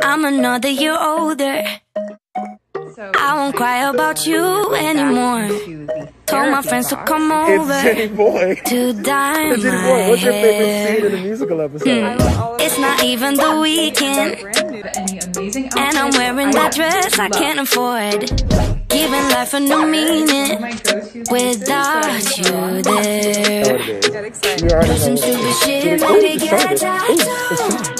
I'm another year older. So I won't cry about you anymore. Told my friends friends to come It's over Boy. to dye my Boy. What's your favorite scene in the musical episode? Mm. It's not even the weekend, and I'm wearing that dress I can't afford. Giving life a new meaning without you there. Do some stupid shit Ooh, get me